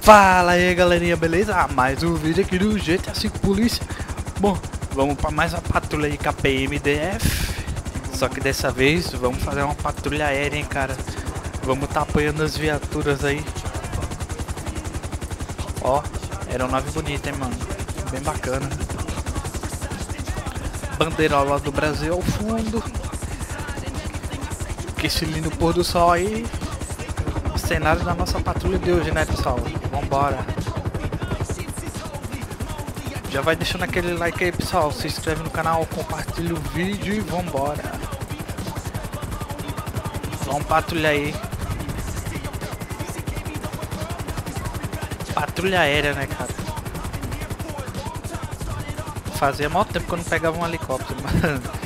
Fala aí galerinha, beleza? Ah, mais um vídeo aqui do GTA 5 Polícia. Bom, vamos para mais uma patrulha aí com a PMDF Só que dessa vez vamos fazer uma patrulha aérea, hein, cara? Vamos tá apoiando as viaturas aí. Ó, aeronave bonita, hein, mano? Bem bacana. Bandeirola do Brasil ao fundo. Que esse lindo pôr do sol aí cenário da nossa patrulha de hoje, né, pessoal? Vambora! Já vai deixando aquele like aí, pessoal. Se inscreve no canal, compartilha o vídeo e vambora! Vamos patrulhar aí. Patrulha aérea, né, cara? Fazia maior tempo que eu não pegava um helicóptero, mano.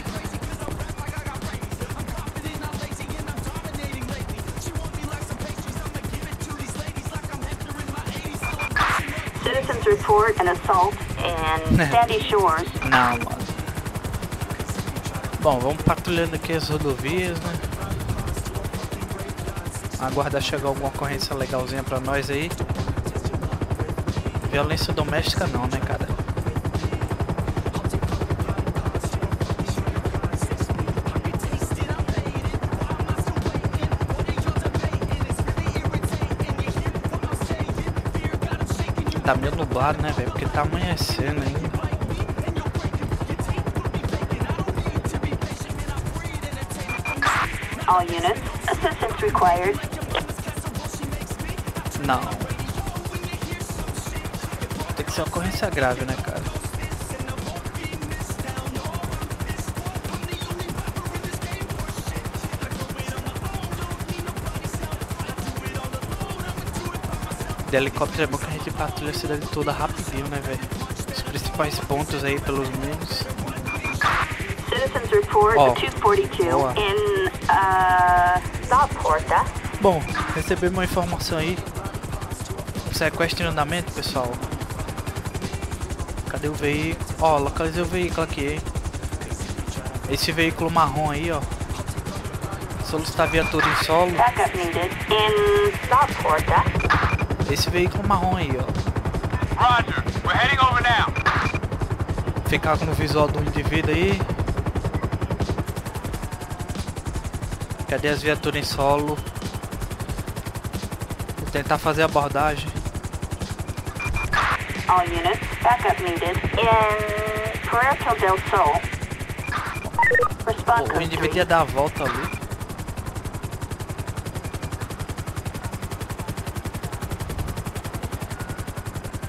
Report an assault in Sandy Shores. Não, mano. Bom, vamos patrulhando aqui as rodovias, né? Aguardar chegar alguma ocorrência legalzinha pra nós aí. Violência doméstica não, né, cara? Tá meio nublado, né, velho? Porque tá amanhecendo ainda. All units, assistance required. Não. Tem que ser uma ocorrência grave, né, cara? De helicóptero é bom que a gente patrulha a cidade toda rapidinho, né, velho? Os principais pontos aí, pelos menos. Citizens report Oh. a 242 Boa. in uh. Tá? Bom, recebemos uma informação aí. Sequestro em andamento, pessoal. Cadê o veículo? Ó, localizei o veículo aqui, hein? Esse veículo marrom aí, ó. Solicitar viatura em solo. Backup needed in Southport. Esse veículo marrom aí, ó. Roger, we're heading over now. Ficar no visual do indivíduo aí. Cadê as viaturas em solo? Vou tentar fazer a abordagem. All units, backup needed in Puerto del Sol. Respond O indivíduo 3. ia dar a volta ali.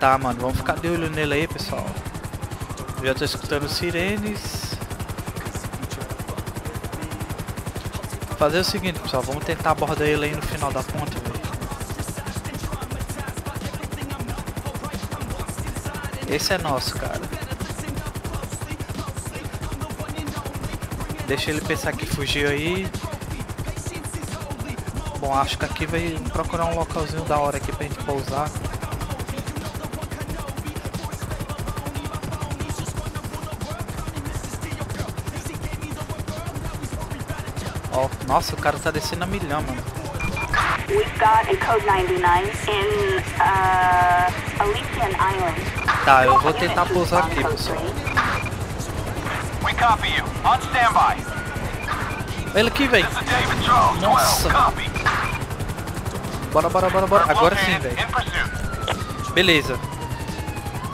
Tá, mano, vamos ficar de olho nele aí, pessoal. Já tô escutando sirenes. Fazer o seguinte, pessoal, vamos tentar abordar ele aí no final da ponte. Esse é nosso, cara. Deixa ele pensar que fugiu aí. Bom, acho que aqui vai procurar um localzinho da hora aqui pra gente pousar. Nossa, o cara tá descendo a milhão, mano. We've got a code 99 in uh. Tá, eu vou tentar pousar aqui, pessoal. 3. We copy you. On standby. Ele aqui, velho. Nossa. 12. Copy. Bora, bora, bora, bora. Agora sim, velho. Beleza.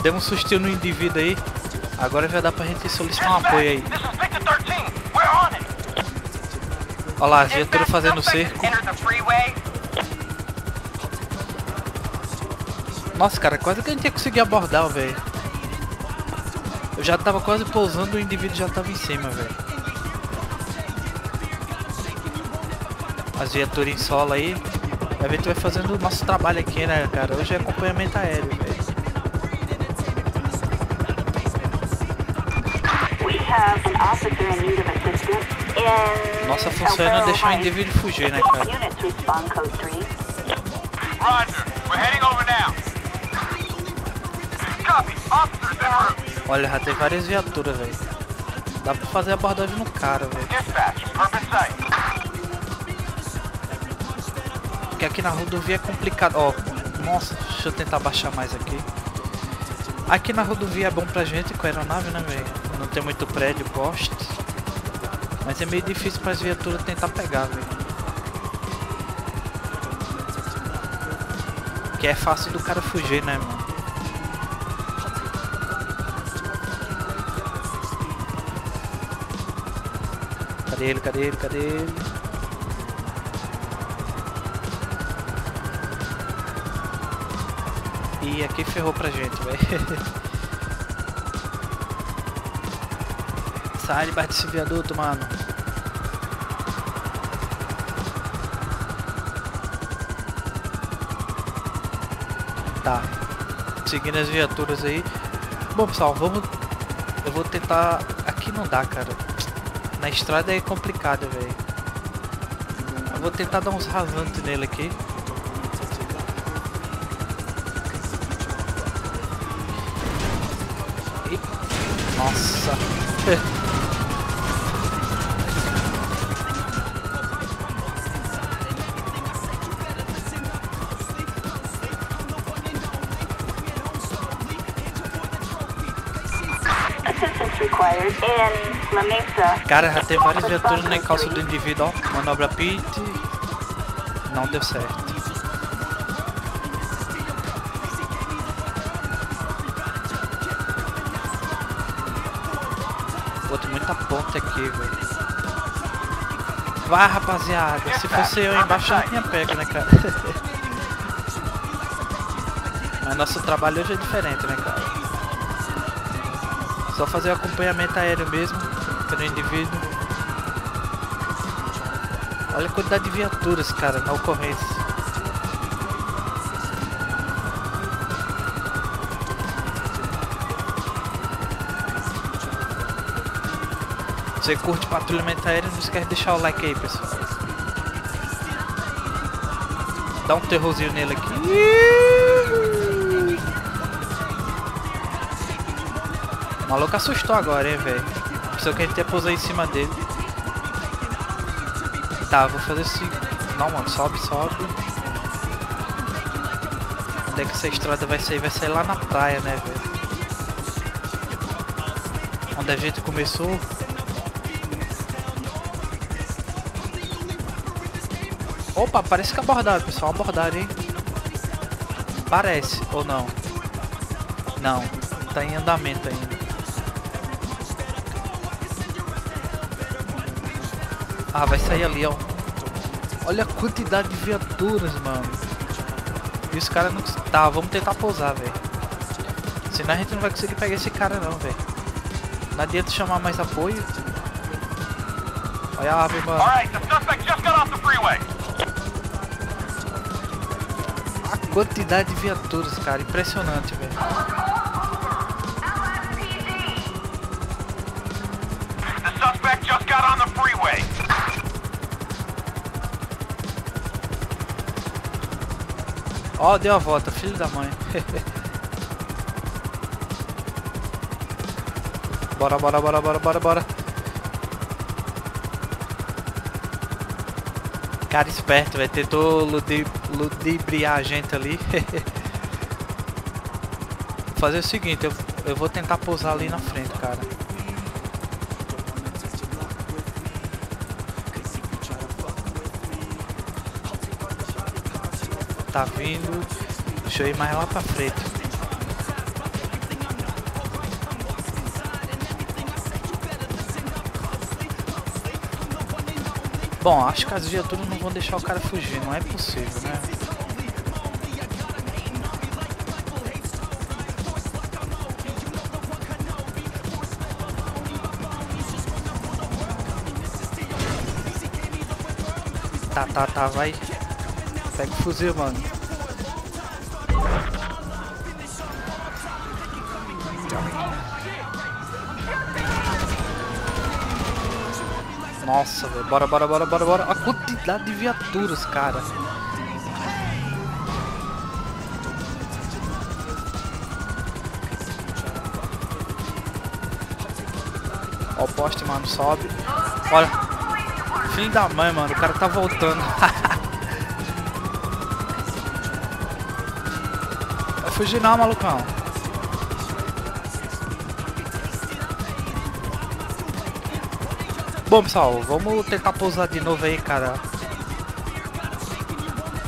Demos um sustinho no indivíduo aí. Agora já dá pra gente solicitar um apoio aí. Olha lá, as Dispatch, fazendo cerco. Nossa, cara, quase que a gente ia conseguir abordar, velho. Eu já tava quase pousando, o indivíduo já tava em cima, velho. As viaturas em solo aí. A gente vai fazendo o nosso trabalho aqui, né, cara? Hoje é acompanhamento aéreo, velho. We have an officer in need of assistance Nossa função é não deixar o indivíduo fugir, né, cara? Units respond code 3. Roger. We're heading over now. Copy. Officers en route. Olha, já tem várias viaturas, velho. Dá pra fazer a abordagem no cara, velho. Porque aqui na rodovia é complicado. Ó, Nossa, deixa eu tentar baixar mais aqui. Aqui na rodovia é bom pra gente com a aeronave, né, velho? Não tem muito prédio, poste. Mas é meio difícil para as viaturas tentar pegar, velho. Que é fácil do cara fugir, né, mano? Cadê ele? Cadê ele? Cadê ele? E aqui ferrou pra gente, velho. Sai debaixo desse viaduto, mano. Tá. Seguindo as viaturas aí. Bom, pessoal, vamos... Eu vou tentar... Aqui não dá, cara. Na estrada é complicado, velho. Eu vou tentar dar uns rasantes nele aqui. Nossa. Cara, já tem várias viaturas no encalço do indivíduo, ó. Manobra pit. Não deu certo. Pô, tem muita ponte aqui, velho. Vai, rapaziada. Se fosse eu embaixo, eu tinha pego, né, cara? Mas nosso trabalho hoje é diferente, né, cara? Só fazer o acompanhamento aéreo mesmo, pelo indivíduo. Olha a quantidade de viaturas, cara, na ocorrência. Você curte patrulhamento aéreo, não esquece de deixar o like aí, pessoal. Dá um terrorzinho nele aqui. Maluco assustou agora, hein, velho. Pensou que a gente ia pousar em cima dele. Tá, vou fazer assim. Não, mano, sobe, sobe. Onde é que essa estrada vai sair? Vai sair lá na praia, né, velho? Onde a gente começou. Opa, parece que abordaram, pessoal. Abordaram, hein? Parece, ou não? Não, tá em andamento ainda. Ah, vai sair ali, ó. Olha a quantidade de viaturas, mano. E os caras não... Tá, vamos tentar pousar, velho. Senão a gente não vai conseguir pegar esse cara não, velho. Não adianta chamar mais apoio. Olha a ave, mano. All right, the suspect just got off the freeway. A quantidade de viaturas, cara. Impressionante, velho. Ó, deu a volta, filho da mãe. bora, bora, bora, bora, bora, bora. Cara esperto, velho. Tentou ludi ludibriar a gente ali. Vou fazer o seguinte, eu, eu vou tentar pousar ali na frente, cara. Tá vindo. Deixa eu ir mais lá pra frente. Bom, acho que as viaturas não vão deixar o cara fugir, não é possível, né? Tá, tá, tá, vai. Pega o fuzil, mano. Nossa, velho. Bora, bora, bora, bora, bora. A quantidade de viaturas, cara. Ó o poste, mano. Sobe. Olha. Filho da mãe, mano. O cara tá voltando. fugir não, malucão. Bom, pessoal, vamos tentar pousar de novo aí, cara.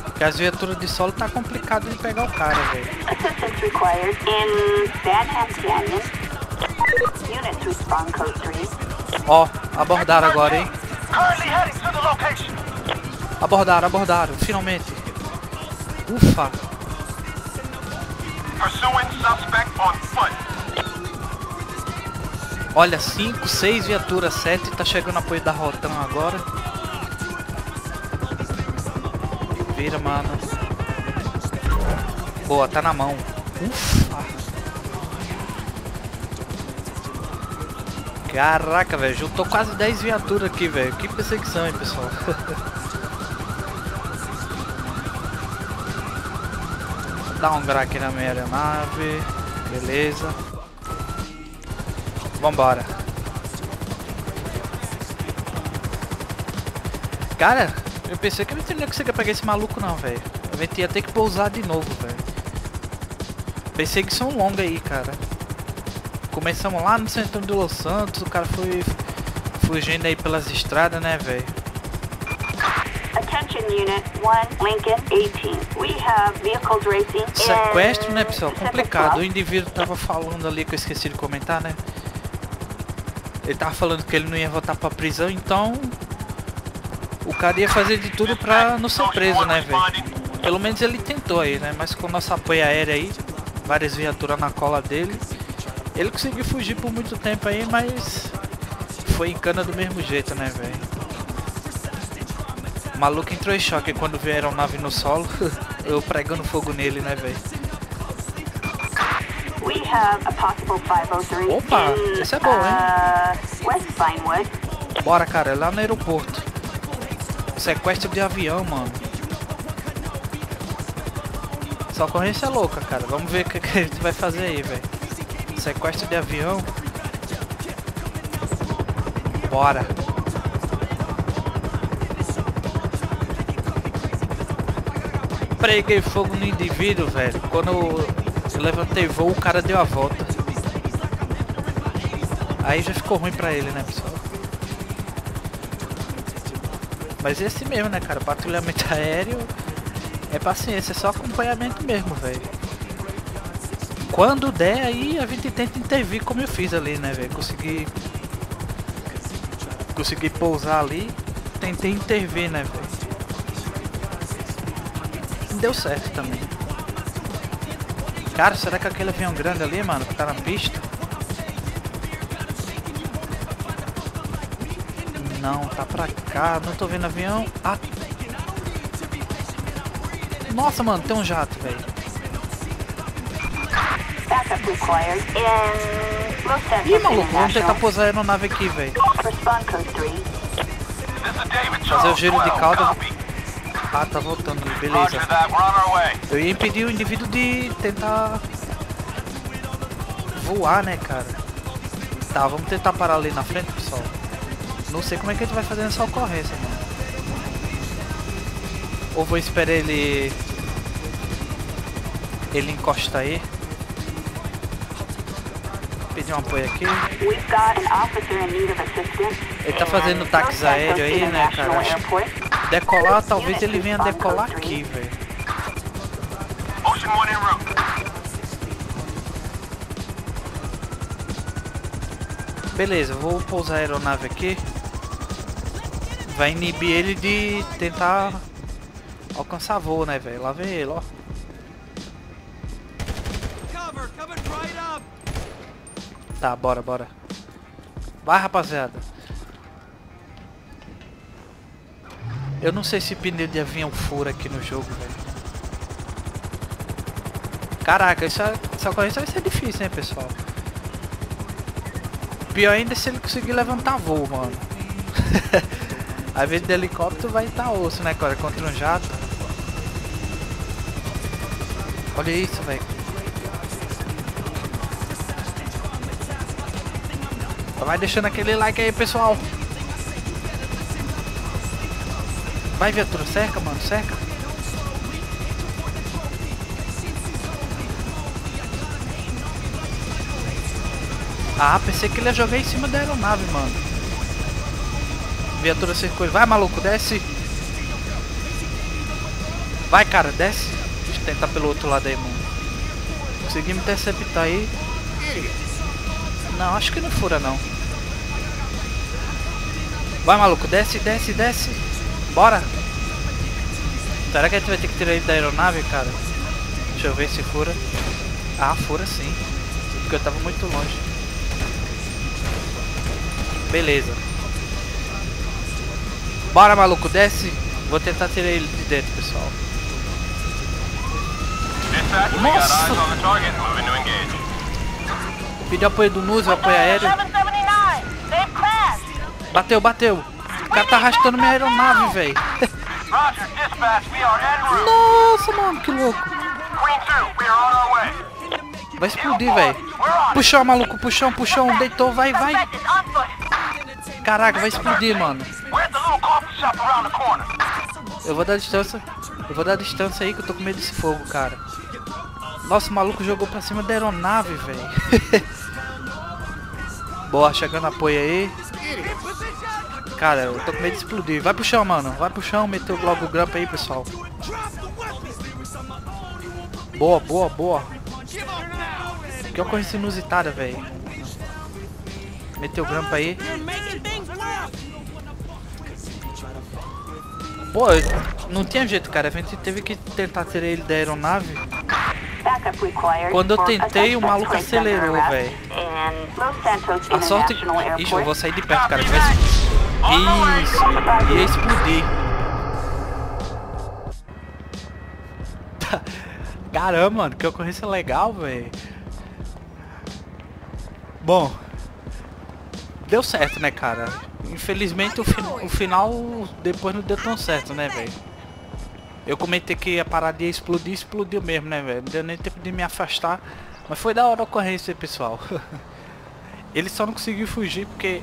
Porque as viaturas de solo tá complicado de pegar o cara, velho. Assistance required in Van Ham Canyon. Units respond code 3. Ó, abordaram agora, hein? Abordaram, abordaram, finalmente. Ufa. Olha, 5, 6 viaturas, 7, tá chegando apoio da Rotan agora. Vira, mano. Boa, tá na mão. Ufa. Caraca, velho, juntou quase 10 viaturas aqui, velho. Que perseguição, hein, pessoal. Dá um grau na minha aeronave. Beleza. Vambora. Cara, eu pensei que eu não teria conseguir pegar esse maluco não, velho. A gente ia ter que pousar de novo, velho. Perseguição longa aí, cara. Começamos lá no centro de Los Santos, o cara foi fugindo aí pelas estradas, né, velho? Attention Unit 1, Lincoln 18. We have vehicles racing in Sequestro, né, pessoal? Complicado. O indivíduo tava falando ali que eu esqueci de comentar, né? Ele tava falando que ele não ia voltar pra prisão, então o cara ia fazer de tudo pra não ser preso, né, velho? Pelo menos ele tentou aí, né? Mas com o nosso apoio aéreo aí, várias viaturas na cola dele, ele conseguiu fugir por muito tempo aí, mas foi em cana do mesmo jeito, né, velho? O maluco entrou em choque quando viu a aeronave no solo, eu pregando fogo nele, né, velho? 503 Opa, in esse é bom, hein? uh. Bora, cara, é lá no aeroporto. Sequestro de avião, mano. Essa ocorrência é louca, cara. Vamos ver o que, que a gente vai fazer aí, velho. Sequestro de avião. Bora. Preguei fogo no indivíduo, velho. Quando eu levantei voo, o cara deu a volta. Aí já ficou ruim pra ele, né, pessoal? Mas esse mesmo, né, cara? Patrulhamento aéreo é paciência, é só acompanhamento mesmo, velho. Quando der, aí a gente tenta intervir como eu fiz ali, né, velho? Consegui. Consegui pousar ali, tentei intervir, né, velho? Deu certo também. Cara, será que aquele avião grande ali, mano, que tá na pista? Não, tá pra cá, não tô vendo avião. Ah. Nossa, mano, tem um jato, velho. Ih, maluco, vamos tentar pousar a aeronave aqui, velho. Respond code 3. This is David Fazer o giro de 12, cauda. copy. Ah, tá voltando, beleza. Eu ia impedir o indivíduo de tentar voar, né, cara? Tá, vamos tentar parar ali na frente, pessoal. Não sei como é que a gente vai fazer nessa ocorrência, mano. Ou vou esperar ele... Ele encostar aí. Pedir um apoio aqui. We've got an officer in need of assistance. Ele tá fazendo táxi aéreo aí, né, cara? Acho-. Decolar, talvez ele venha decolar aqui, velho. Ocean 1 en route. Beleza, vou pousar a aeronave aqui. Vai inibir ele de tentar alcançar voo, né, velho? Lá vem ele, ó. Tá, bora, bora. Vai, rapaziada. Eu não sei se pneu de avião fura aqui no jogo, velho. Caraca, é- essa ocorrência vai ser difícil, hein, pessoal. Pior ainda é se ele conseguir levantar voo, mano. Às vezes de helicóptero vai estar osso, né, cara? Contra um jato. Olha isso, velho. Vai deixando aquele like aí, pessoal. Vai, viatura, cerca, mano, cerca. Ah, pensei que ele ia jogar em cima da aeronave, mano. Viatura circula. Vai, maluco, desce. Vai, cara, desce. Deixa eu tentar pelo outro lado aí, mano. Consegui me interceptar aí. Não, acho que não fura, não. Vai, maluco, desce, desce, desce. Bora. Será que a gente vai ter que tirar ele da aeronave, cara? Deixa eu ver se fura. Ah, fura sim. Porque eu tava muito longe. Beleza. Bora, maluco, desce. Vou tentar tirar ele de dentro, pessoal. Nossa. eyes on the target. Moving to engage. Pedi apoio do NUS, apoio aéreo. 779. They've crashed. Bateu, bateu. O cara tá arrastando minha aeronave, velho. Nossa, mano, que louco. Queen 2, we are on our way. Vai explodir, velho. Puxão, maluco, puxão, puxão. Deitou, vai, vai. Caraca, vai explodir, mano. Eu vou dar distância. Eu vou dar distância aí que eu tô com medo desse fogo, cara. Nossa, o maluco jogou pra cima da aeronave, velho. Boa, chegando apoio aí. Cara, eu tô com medo de explodir. Vai pro chão, mano. Vai pro chão, meteu logo o grampo aí, pessoal. Boa, boa, boa. Que ocorrência inusitada, velho. Meteu o grampo aí. Pô, não tinha jeito, cara. A gente teve que tentar tirar ele da aeronave. Quando eu tentei, o maluco acelerou, velho. A sorte. Ixi, eu vou sair de perto, cara. Vai. Isso, ia explodir. Caramba, mano, que ocorrência legal, velho. Bom, deu certo, né, cara? Infelizmente o, o final depois não deu tão certo, né, velho? Eu comentei que a parada ia explodir, explodiu mesmo, né, velho? Não deu nem tempo de me afastar. Mas foi da hora a ocorrência, pessoal. Ele só não conseguiu fugir porque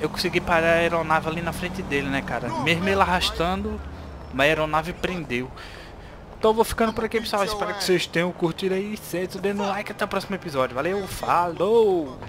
eu consegui parar a aeronave ali na frente dele, né, cara? Mesmo ele arrastando, a aeronave prendeu. Então vou ficando por aqui, pessoal. Espero que vocês tenham curtido aí. Certo, dando like até o próximo episódio. Valeu, falou!